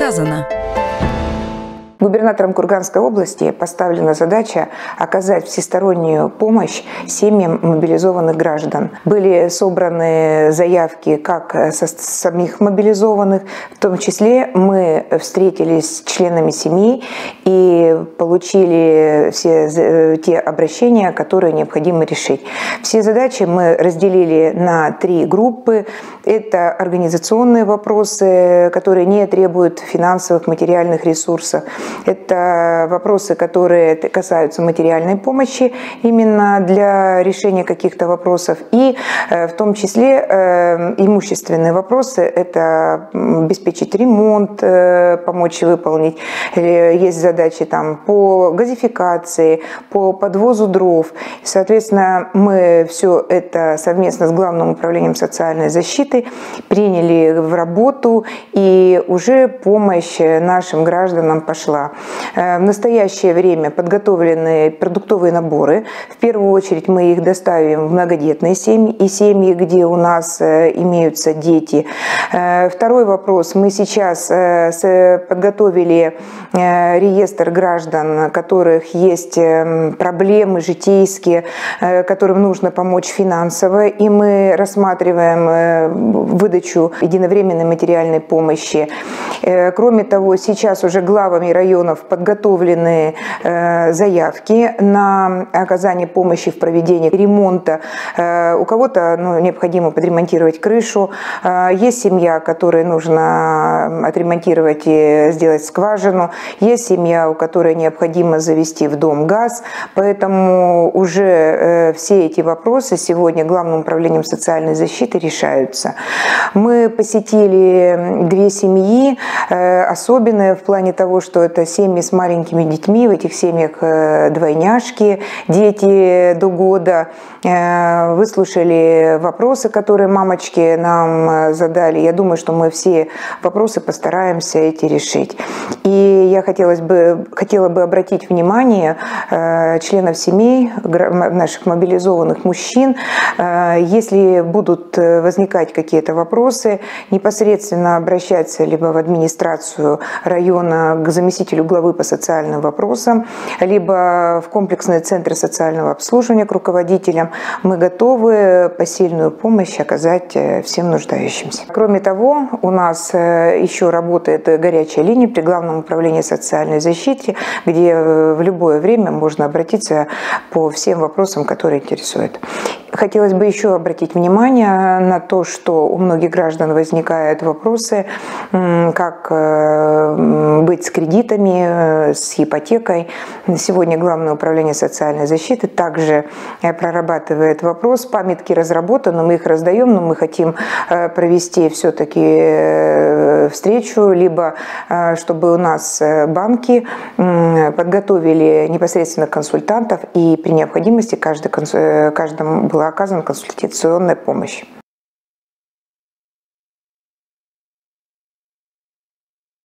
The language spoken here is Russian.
сказано. Губернатором Курганской области поставлена задача оказать всестороннюю помощь семьям мобилизованных граждан. Были собраны заявки как со самих мобилизованных, в том числе мы встретились с членами семьи и получили все э, те обращения, которые необходимо решить. Все задачи мы разделили на три группы. Это организационные вопросы, которые не требуют финансовых, материальных ресурсов. Это вопросы, которые касаются материальной помощи именно для решения каких-то вопросов. И э, в том числе э, имущественные вопросы. Это обеспечить ремонт, э, помочь выполнить. Есть задачи там по газификации, по подвозу дров. Соответственно, мы все это совместно с Главным управлением социальной защиты приняли в работу, и уже помощь нашим гражданам пошла. Э, в настоящее время подготовлены продуктовые наборы. В первую очередь мы их доставим в многодетные семьи и семьи, где у нас э, имеются дети. Э, второй вопрос. Мы сейчас подготовили реестр граждан, которых есть проблемы житейские, которым нужно помочь финансово, и мы рассматриваем выдачу единовременной материальной помощи. Кроме того, сейчас уже главами районов подготовлены э, заявки на оказание помощи в проведении ремонта. Э, у кого-то ну, необходимо подремонтировать крышу. Э, есть семья, которой нужно отремонтировать и сделать скважину. Есть семья, у которой необходимо завести в дом газ. Поэтому уже все эти вопросы сегодня Главным управлением социальной защиты решаются. Мы посетили две семьи, особенные в плане того, что это семьи с маленькими детьми, в этих семьях э, двойняшки, дети до года. Э, выслушали вопросы, которые мамочки нам э, задали. Я думаю, что мы все вопросы постараемся эти решить. И я хотелось бы, хотела бы обратить внимание членов семей, наших мобилизованных мужчин, если будут возникать какие-то вопросы, непосредственно обращаться либо в администрацию района к заместителю главы по социальным вопросам, либо в комплексные центры социального обслуживания к руководителям, мы готовы посильную помощь оказать э, всем нуждающимся. Кроме того, у нас э, еще работает горячая линия при Главном управлении социальной защиты, где э, в любое время можно обратиться по всем вопросам, которые интересуют. Хотелось бы еще обратить внимание на то, что у многих граждан возникают вопросы, как э, быть с кредитами, э, с ипотекой. Сегодня Главное управление социальной защиты также э, прорабатывает вопрос. Памятки разработаны, мы их раздаем, но мы хотим провести все-таки встречу, либо чтобы у нас банки подготовили непосредственно консультантов и при необходимости каждый, каждому была оказана консультационная помощь.